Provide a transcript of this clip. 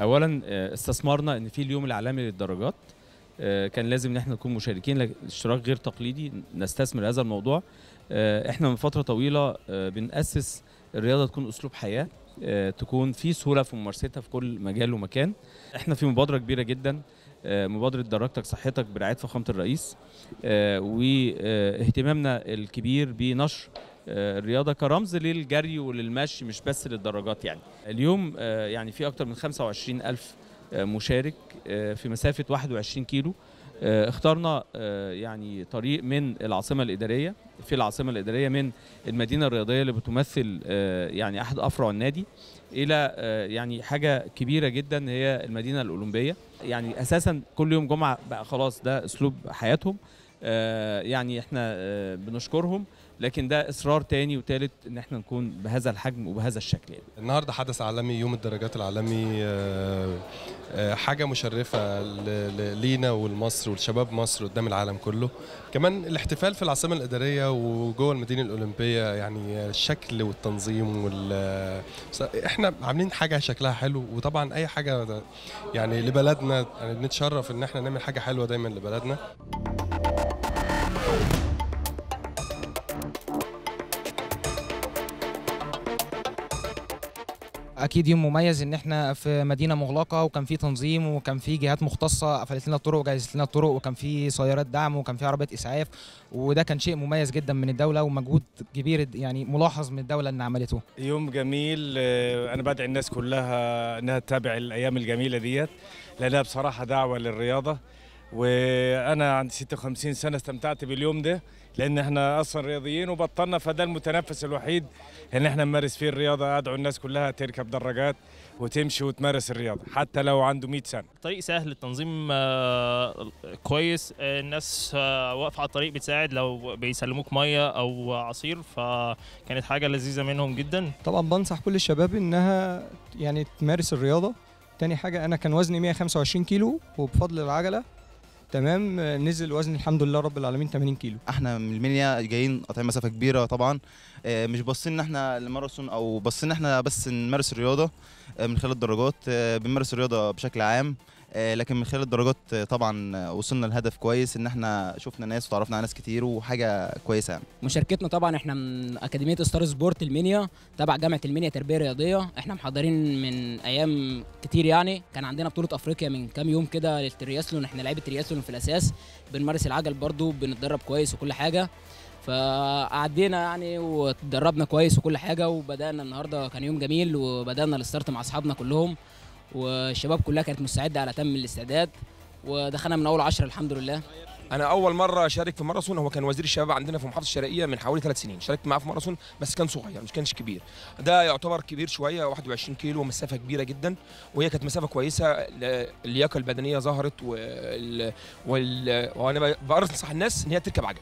اولا آه، استثمرنا إن في اليوم العالمي للدراجات آه، كان لازم إن إحنا نكون مشاركين لك- اشتراك غير تقليدي نستثمر هذا الموضوع. آه، إحنا من فترة طويلة بنأسس الرياضة تكون أسلوب حياة تكون في سهوله في ممارستها في كل مجال ومكان. إحنا في مبادرة كبيرة جدا مبادرة دراجتك صحتك برعاية فخامة الرئيس. واهتمامنا الكبير بنشر الرياضة كرمز للجري وللمشي مش بس للدراجات يعني. اليوم آه، يعني في أكتر من 25 ألف آه، مشارك آه، في مسافة 21 كيلو. آه، اخترنا آه، يعني طريق من العاصمة الإدارية في العاصمة الإدارية من المدينة الرياضية اللي بتمثل آه، يعني أحد أفرع النادي إلى آه، يعني حاجة كبيرة جدا هي المدينة الأولمبية. يعني أساسا كل يوم جمعة بقى خلاص ده أسلوب حياتهم. آه، يعني إحنا آه، بنشكرهم لكن ده إصرار تاني وتالت إن إحنا نكون بهذا الحجم وبهذا الشكل. يعني. النهارده حدث عالمي يوم الدراجات العالمي آه، آه، حاجة مشرفة لينا ولمصر ولشباب مصر قدام العالم كله. كمان الاحتفال في العاصمة الإدارية وجوه المدينة الأولمبية يعني الشكل والتنظيم وال إحنا عاملين حاجة شكلها حلو. وطبعا أي حاجة يعني لبلدنا يعني بنتشرف إن إحنا نعمل حاجة حلوة دايما لبلدنا. أكيد يوم مميز إن إحنا في مدينة مغلقة وكان في تنظيم وكان في جهات مختصة قفلت لنا الطرق وجهزت لنا الطرق وكان في سيارات دعم وكان في عربيات إسعاف وده كان شيء مميز جدا من الدولة ومجهود كبير يعني ملاحظ من الدولة ان عملته. يوم جميل آه، أنا بدعي الناس كلها إنها تتابع الأيام الجميلة ديت لأنها بصراحة دعوة للرياضة. وأنا عندي 56 سنة استمتعت باليوم ده لأن إحنا أصلا رياضيين وبطلنا فده المتنفس الوحيد إن إحنا نمارس فيه الرياضة أدعو الناس كلها تركب دراجات وتمشي وتمارس الرياضة حتى لو عنده 100 سنة. طريق سهل التنظيم آه، كويس الناس آه، واقفة على الطريق بتساعد لو بيسلموك مية أو عصير فكانت حاجة لذيذة منهم جدا. طبعا بنصح كل الشباب إنها يعني تمارس الرياضة. تاني حاجة أنا كان وزني 125 كيلو وبفضل العجلة تمام. نزل وزني الحمد لله رب العالمين 80 كيلو. إحنا من المنيا جايين قاطعين مسافة كبيرة طبعا. آه، مش باصين إن إحنا الماراثون أو باصين إن إحنا بس نمارس الرياضة آه، من خلال الدراجات آه، بنمارس الرياضة بشكل عام. لكن من خلال الدراجات آه، طبعا آه، وصلنا لهدف كويس إن إحنا شفنا ناس وتعرفنا على ناس كتير وحاجة كويسة يعني. مشاركتنا طبعا إحنا من أكاديمية ستار سبورت المنيا تبع جامعة المنيا تربية رياضية. إحنا محضرين من أيام كتير يعني. كان عندنا بطولة أفريقيا من كام يوم كده للترياسلون إحنا لعيبة ترياسلون في الأساس. بنمارس العجل برضو بنتدرب كويس وكل حاجة. فقعدينا يعني واتدربنا كويس وكل حاجة وبدأنا النهارده كان يوم جميل وبدأنا الستارت مع أصحابنا كلهم. والشباب كلها كانت مستعدة على تم الاستعداد ودخلنا من أول عشرة الحمد لله. أنا أول مرة أشارك في ماراثون هو كان وزير الشباب عندنا في محافظة الشرقية من حوالي ثلاث سنين. شاركت معاه في ماراثون بس كان صغير مش كانش كبير. ده يعتبر كبير شوية 21 كيلو مسافة كبيرة جدا وهي كانت مسافة كويسة اللياقة البدنية ظهرت وال... وال... وأنا بنصح الناس إن هي تركب عجل.